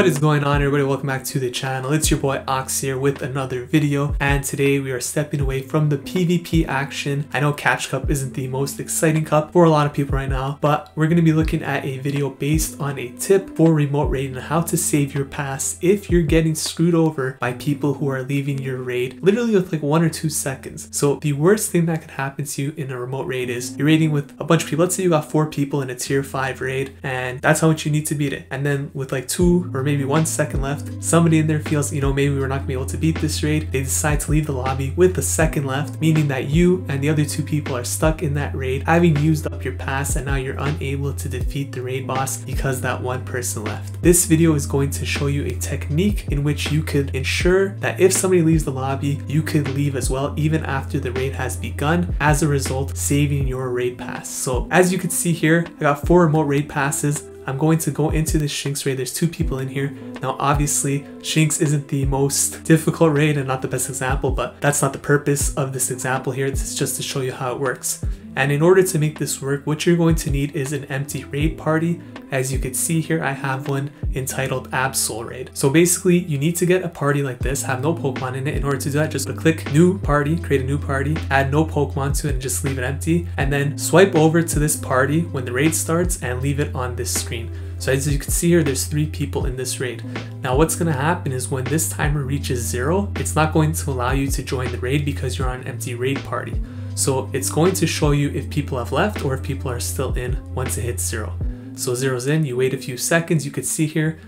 What is going on everybody? Welcome back to the channel. It's your boy Ox here with another video and today we are stepping away from the PvP action. I know Catch Cup isn't the most exciting cup for a lot of people right now, but we're going to be looking at a video based on a tip for remote raid and how to save your pass if you're getting screwed over by people who are leaving your raid literally with like one or two seconds. So the worst thing that could happen to you in a remote raid is you're raiding with a bunch of people. Let's say you got four people in a tier five raid and that's how much you need to beat it. And then with like two or maybe one second left, somebody in there feels, you know, maybe we're not gonna be able to beat this raid. They decide to leave the lobby with a second left, meaning that you and the other two people are stuck in that raid, having used up your pass and now you're unable to defeat the raid boss because that one person left. This video is going to show you a technique in which you could ensure that if somebody leaves the lobby, you could leave as well, even after the raid has begun, as a result, saving your raid pass. So as you can see here, I got four remote raid passes. I'm going to go into this Shinx raid. There's two people in here. Now, obviously, Shinx isn't the most difficult raid and not the best example, but that's not the purpose of this example here. This is just to show you how it works. And in order to make this work, what you're going to need is an empty raid party. As you can see here, I have one entitled Absol Raid. So basically, you need to get a party like this, have no Pokemon in it. In order to do that, just click New Party, create a new party, add no Pokemon to it, and just leave it empty. And then swipe over to this party when the raid starts and leave it on this screen. So as you can see here, there's three people in this raid. Now what's gonna happen is when this timer reaches zero, it's not going to allow you to join the raid because you're on an empty raid party. So it's going to show you if people have left or if people are still in once it hits zero. So zero's in, you wait a few seconds, you could see here,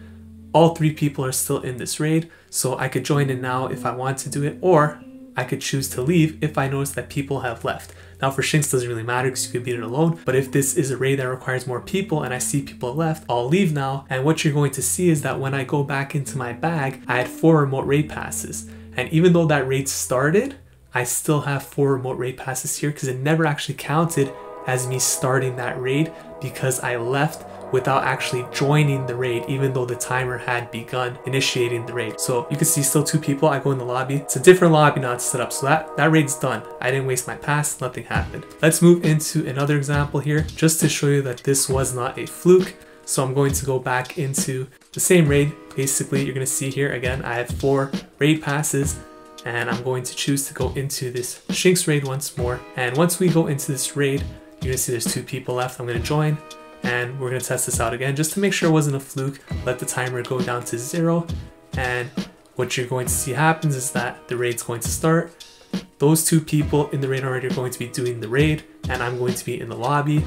all three people are still in this raid. So I could join in now if I want to do it, or I could choose to leave if I notice that people have left. Now for Shinx doesn't really matter because you could beat it alone, but if this is a raid that requires more people and I see people left, I'll leave now. And what you're going to see is that when I go back into my bag, I had four remote raid passes. And even though that raid started, I still have four remote raid passes here because it never actually counted as me starting that raid because I left without actually joining the raid even though the timer had begun initiating the raid. So you can see still two people, I go in the lobby. It's a different lobby now it's set up. So that, that raid's done. I didn't waste my pass, nothing happened. Let's move into another example here just to show you that this was not a fluke. So I'm going to go back into the same raid. Basically, you're to see here again, I have four raid passes and I'm going to choose to go into this Shinx raid once more. And once we go into this raid, you're gonna see there's two people left. I'm gonna join and we're gonna test this out again just to make sure it wasn't a fluke. Let the timer go down to zero and what you're going to see happens is that the raid's going to start. Those two people in the raid already are going to be doing the raid and I'm going to be in the lobby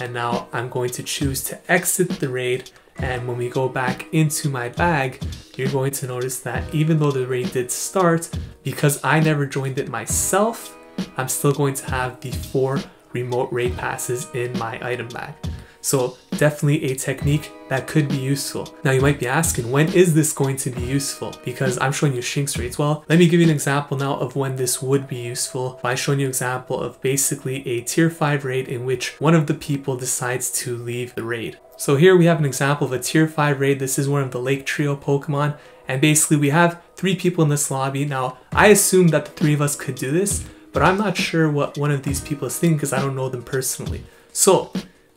and now I'm going to choose to exit the raid and when we go back into my bag, you're going to notice that even though the raid did start, because I never joined it myself, I'm still going to have the four remote raid passes in my item bag. So definitely a technique that could be useful. Now you might be asking, when is this going to be useful? Because I'm showing you Shinx raids. Well, let me give you an example now of when this would be useful by showing you an example of basically a tier 5 raid in which one of the people decides to leave the raid. So here we have an example of a tier 5 raid. This is one of the Lake Trio Pokemon. And basically we have three people in this lobby. Now, I assume that the three of us could do this, but I'm not sure what one of these people is thinking because I don't know them personally. So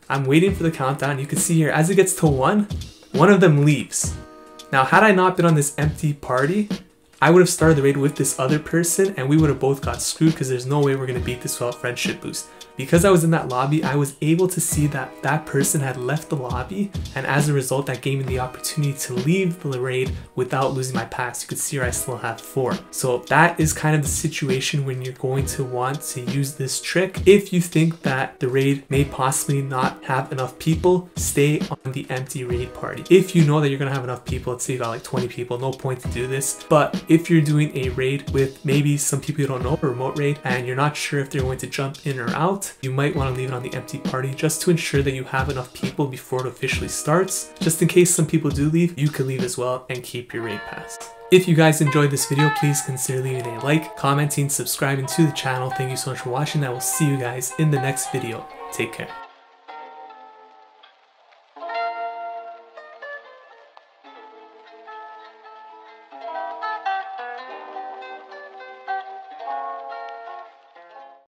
I'm waiting for the countdown. You can see here, as it gets to one, one of them leaves. Now, had I not been on this empty party, I would have started the raid with this other person and we would have both got screwed because there's no way we're going to beat this without friendship boost. Because I was in that lobby, I was able to see that that person had left the lobby and as a result that gave me the opportunity to leave the raid without losing my pass. You can see here I still have four. So that is kind of the situation when you're going to want to use this trick. If you think that the raid may possibly not have enough people, stay on the empty raid party. If you know that you're going to have enough people, let's say you got like 20 people, no point to do this. But if you're doing a raid with maybe some people you don't know, a remote raid, and you're not sure if they're going to jump in or out, you might want to leave it on the empty party just to ensure that you have enough people before it officially starts. Just in case some people do leave, you can leave as well and keep your raid pass. If you guys enjoyed this video, please consider leaving a like, commenting, subscribing to the channel. Thank you so much for watching. I will see you guys in the next video. Take care.